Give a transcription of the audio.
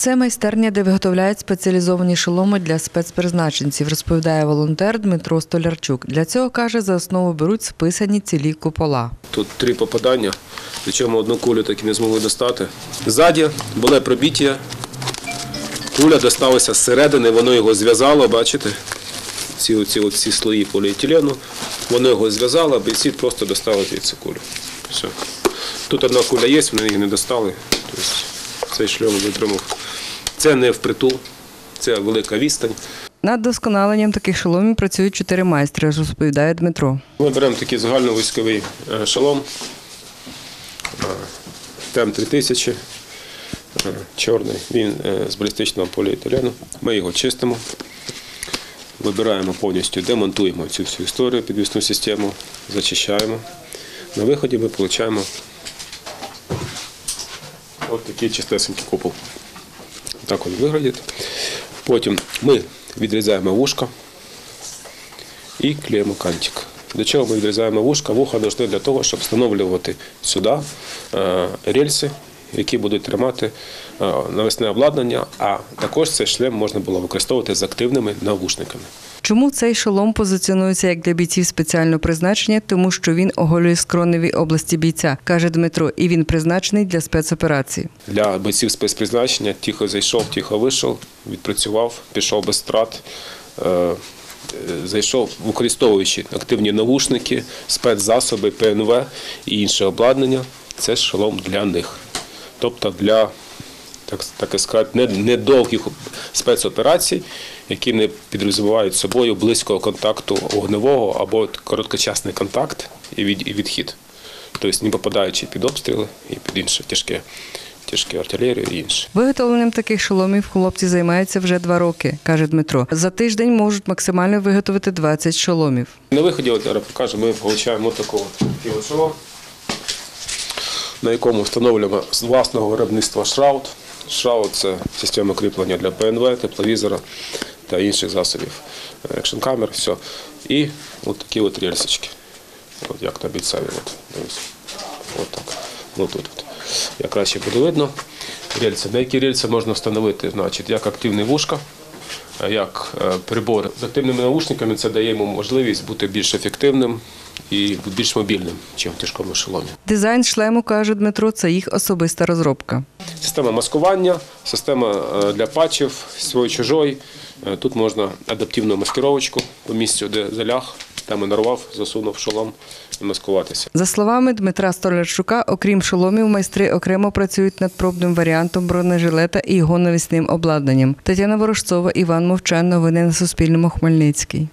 Це майстерня, де виготовляють спеціалізовані шоломи для спецпризначенців, розповідає волонтер Дмитро Столярчук. Для цього каже, за основу беруть списані цілі купола. Тут три попадання, причому одну кулю так і не змогли достати. Ззаді було пробіття, куля досталася зсередини, воно його зв'язало, бачите? Ці, оці, оці слої поліетилену, воно його зв'язало, бійці просто достали звідси кулю. Все. Тут одна куля є, вони її не достали. Тобто цей шльом витримав. Це не впритул, це велика відстань. Над досконаленням таких шоломів працюють чотири майстри, розповідає Дмитро. Ми беремо такий загальновійськовий е, шолом е, ТМ-3000, е, чорний, він з балістичного поліетилену. Ми його чистимо, вибираємо повністю, демонтуємо цю всю історію, підвісну систему, зачищаємо. На виході ми отримуємо ось такий чистесенький купол. Так він виглядить. Потім ми відрізаємо вушка і клеїмо кантик. Для чого ми відрізаємо вушка? Вуха нужны для того, щоб встановлювати сюди е, рельси, які будуть тримати е, навесне обладнання, а також цей шлем можна було використовувати з активними навушниками. Чому цей шолом позиціонується як для бійців спеціального призначення? Тому що він оголює скроневі області бійця, каже Дмитро, і він призначений для спецоперацій. Для бойців спецпризначення тихо зайшов, тихо вийшов, відпрацював, пішов без страт. е, е, Зайшов, використовуючи активні навушники, спецзасоби, ПНВ і інше обладнання. Це шолом для них. Тобто для так, так сказати, недовгих спецоперацій, які не підрозумівають собою близького контакту вогневого або короткочасний контакт і, від, і відхід. Тобто не попадаючи під обстріли і під інше тяжке, тяжке артилерію і інше. Виготовленням таких шоломів хлопці займаються вже два роки, каже Дмитро. За тиждень можуть максимально виготовити 20 шоломів. На виході, от зараз покажу, ми отримуємо такого шолом, на якому встановлюємо з власного виробництва шраут. Shroud це система кріплення для ПНВ, тепловізора та інших засобів, екшн камер, все. І от такі от рельсочки. От як на бійцеві. От. От так. От тут. От. Як краще буде видно. Рельси. На які рельси можна встановити, значить, як активні вушка, як е, прибор з активними наушниками, це дає йому можливість бути більш ефективним і більш мобільним, ніж в тяжкому шоломі. Дизайн шлему, каже Дмитро, це їх особиста розробка. Система маскування, система е, для патчів, свой-чужой. Е, Тут можна адаптивну маскировочку по місцю, де заляг, там і нарвав, засунув шолом і маскуватися. За словами Дмитра Столярчука, окрім шоломів, майстри окремо працюють над пробним варіантом бронежилета і його навісним обладнанням. Тетяна Ворожцова, Іван Мовчан. Новини на Суспільному. Хмельницький.